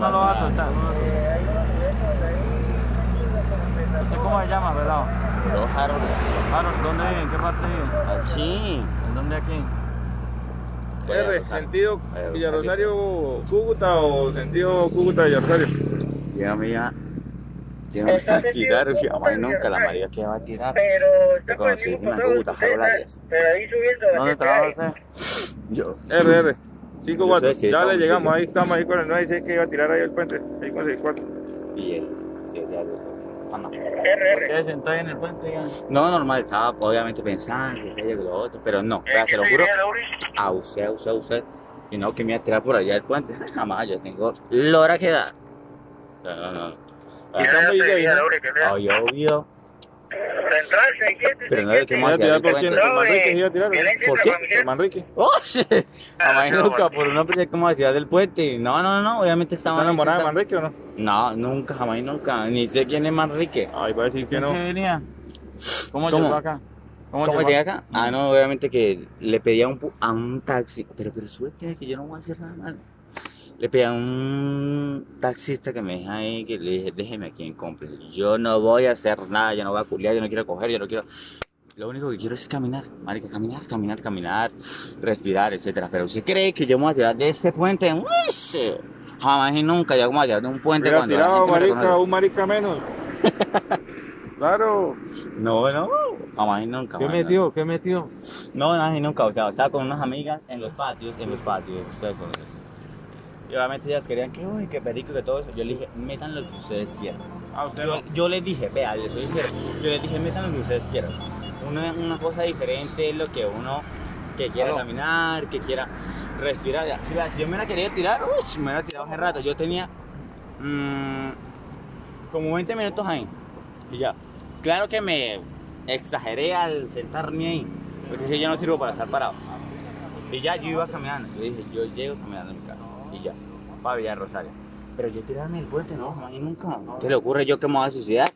lo vas a soltar. no lo a soltar. ¿Usted cómo se llama, pelado? Los Harold. Harold, ¿dónde vive? ¿En qué parte? Aquí. ¿En dónde aquí? R, sentido Eh, Villarrosario Cúcuta o sentido Cúcuta Villarrosario. Yo me iba. Yo me iba a tirar, jamás nunca la María que va a tirar. Pero el conocí patrón, Cúcuta, Arias. Pero ahí subiendo. ¿Dónde ¿qué trabaja trae? usted? Yo. R, R. 5-4. Yo sé, sí, Ya le llegamos, bien. ahí estamos, ahí con el 9 dice que iba a tirar ahí el puente. Ahí con el 4. Y él. Sí, ya lo Ah, no. RR. ¿Qué sentó ahí en el puente? diga? No, normal, estaba obviamente pensando, que lo otro, pero no, vea, se lo juro, a usted, a usted, a usted, y no que me iba a tirar por allá del puente, jamás, yo tengo lora que dar. No, no, no. Sea. Ay, obvio, Central 600, Pero no es que más a tirar por quién, por Manrique, iba a tirar. ¿Por qué? Por Manrique. ¡Oh, Ah, por una pelea como ciudad del puente, no, no, no, obviamente estaba ¿Está ahí enamorada de. Manrique o no? No, nunca, jamás y nunca, ni sé quién es Manrique. Ay, va a decir que ¿En no. venía? ¿Cómo, ¿Cómo? llegó acá? ¿Cómo llegó llegué acá? Ah, no, obviamente que le pedía un, pu- a un taxi, pero, pero suerte que yo no voy a hacer nada malo. Le pedí a un taxista que me deja ahí, que le dije, déjeme aquí en cómplice. Yo no voy a hacer nada, yo no voy a culiar, yo no quiero coger, yo no quiero... Lo único que quiero es caminar, marica, caminar, caminar, caminar, respirar, etcétera. Pero usted cree que yo me voy a tirar de este puente, Uy, jamás y nunca, yo voy a tirar de un puente Hubiera cuando la tirado gente marica, un marica menos. Claro. No, no, jamás y nunca. ¿Qué jamás metió? ¿Qué metió? No, nada, y nunca, o sea, estaba con unas amigas en los patios, en los patios, ustedes conocen. Y obviamente ellas querían que, uy, que perico, que todo eso. Yo les dije, metan lo que ustedes quieran. Ah, usted Yo, no. yo les dije, vea, les soy sincero, yo les dije, metan lo que ustedes quieran. Una, una cosa diferente es lo que uno, que quiera Claro. caminar, que quiera respirar. Ya, Si, yo me la quería tirar, uy, me hubiera tirado hace rato. Yo tenía mm, como 20 minutos ahí. Y ya. Claro que me exageré al sentarme ahí. Porque yo no sirvo para estar parado. Y ya yo iba caminando. Yo dije, yo llego caminando en mi casa. Y ya. Para Villar Rosario. Pero yo tirarme el puente, no, jamás y nunca. ¿Qué le ocurre yo que me voy a suicidar?